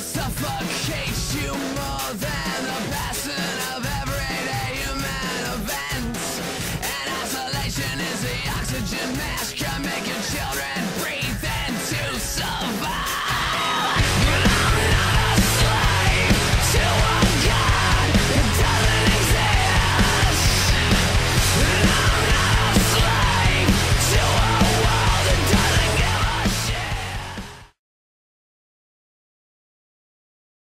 suffocates you more than the passing of everyday human events. And isolation is the oxygen mask.